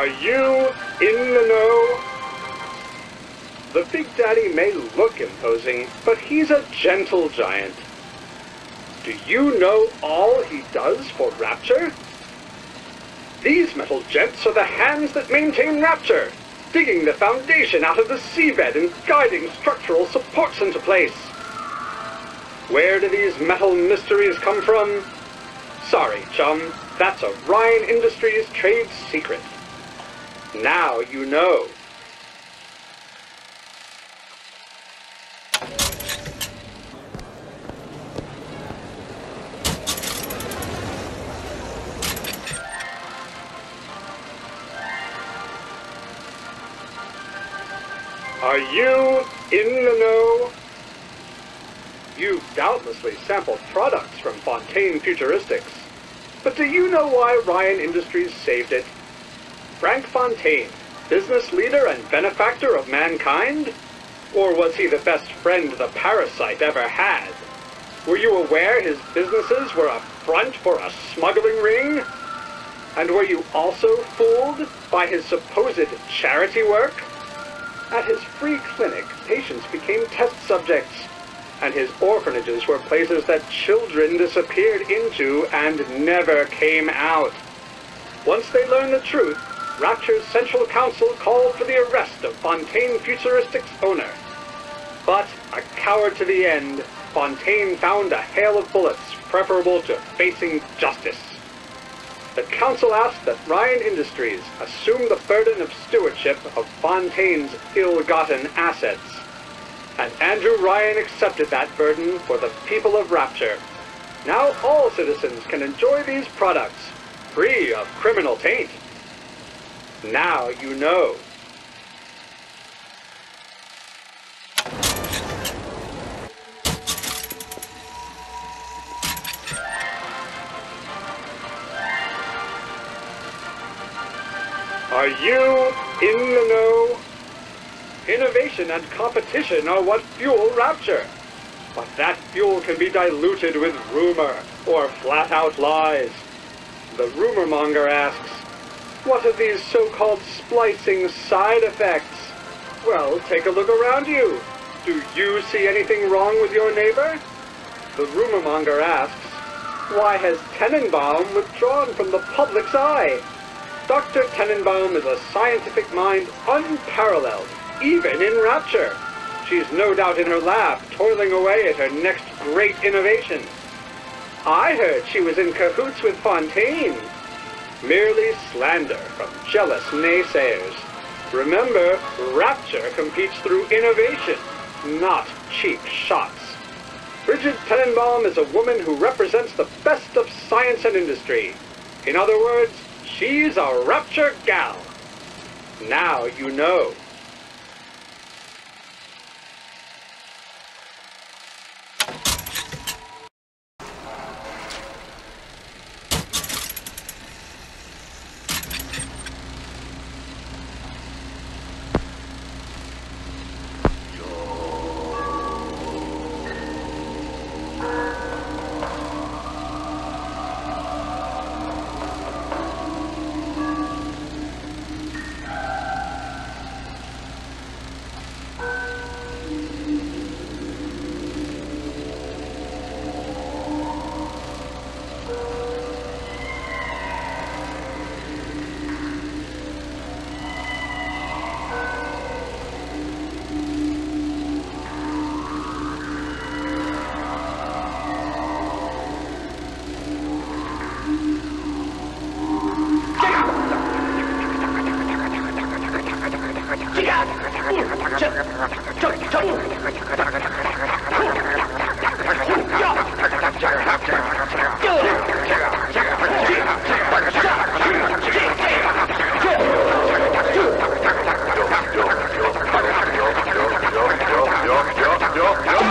Are you in the know? The Big Daddy may look imposing, but he's a gentle giant. Do you know all he does for Rapture? These metal jets are the hands that maintain Rapture, digging the foundation out of the seabed and guiding structural supports into place. Where do these metal mysteries come from? Sorry, chum, that's a Ryan Industries trade secret. Now you know. Are you in the know? You've doubtlessly sampled products from Fontaine Futuristics. But do you know why Ryan Industries saved it? Frank Fontaine, business leader and benefactor of mankind? Or was he the best friend the parasite ever had? Were you aware his businesses were a front for a smuggling ring? And were you also fooled by his supposed charity work? At his free clinic, patients became test subjects, and his orphanages were places that children disappeared into and never came out. Once they learned the truth, Rapture's Central Council called for the arrest of Fontaine Futuristics' owner. But, a coward to the end, Fontaine found a hail of bullets preferable to facing justice. The council asked that Ryan Industries assume the burden of stewardship of Fontaine's ill-gotten assets. And Andrew Ryan accepted that burden for the people of Rapture. Now all citizens can enjoy these products, free of criminal taint. Now you know. Are you in the know? Innovation and competition are what fuel Rapture. But that fuel can be diluted with rumor or flat-out lies. The rumor monger asks, what are these so-called splicing side effects? Well, take a look around you. Do you see anything wrong with your neighbor? The rumor monger asks, why has Tenenbaum withdrawn from the public's eye? Dr. Tenenbaum is a scientific mind unparalleled, even in Rapture. She's no doubt in her lab, toiling away at her next great innovation. I heard she was in cahoots with Fontaine. Merely slander from jealous naysayers. Remember, Rapture competes through innovation, not cheap shots. Brigid Tenenbaum is a woman who represents the best of science and industry. In other words, she's a Rapture gal. Now you know. Yo, yo.